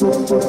몰랐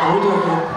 I 对